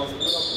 বছর